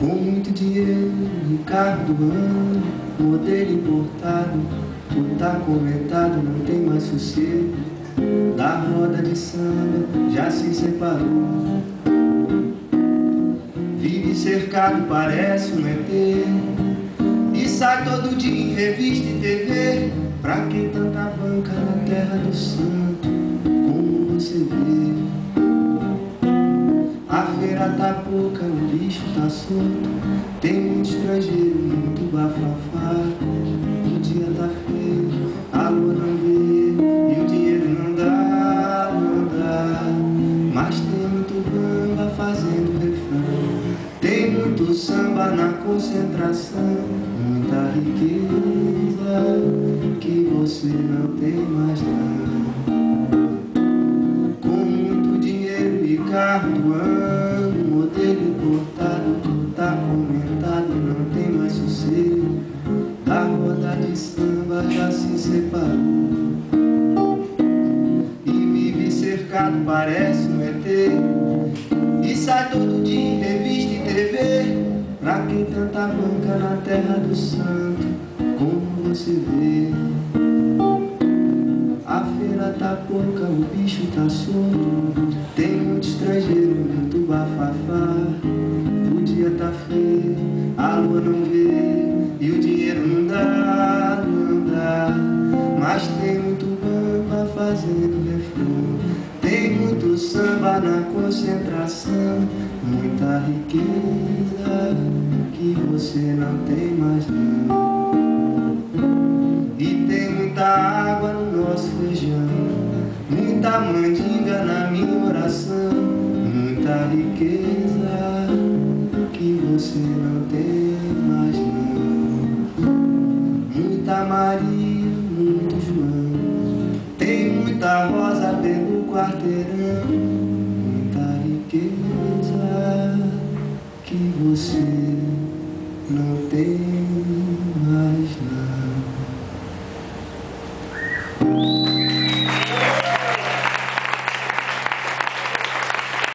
Com muito dinheiro e carro do ano, modelo importado, tudo tá comentado, não tem mais sossego. Da roda de samba já se separou. Vive cercado, parece um ET. E sai todo dia em revista e TV. Pra que tanta banca na terra do santo? Como você vê? Tá pouca, o lixo tá solto. Tem muito estrangeiro, muito bafafá. O dia tá feio, a lua não vê. E o dinheiro não dá, não dá. Mas tem muito bamba fazendo refrão. Tem muito samba na concentração. Muita riqueza que você não tem mais não. Com muito dinheiro e carro samba já se separou. E vive cercado, parece um ET. E sai todo dia em revista e TV. Pra quem tanta banca na terra do santo, como você vê. A feira tá pouca, o bicho tá solto. Tem muito estrangeiro, muito bafafá. O dia tá feio, a lua não vê. E o dinheiro não. Mas tem muito bamba fazendo refrão. Tem muito samba na concentração. Muita riqueza que você não tem mais não. E tem muita água no nosso feijão, muita mandinga na minha oração, muita riqueza que você não tem mais não. Muita Maria, muito João, tem muita rosa pelo quarteirão, muita riqueza que você não tem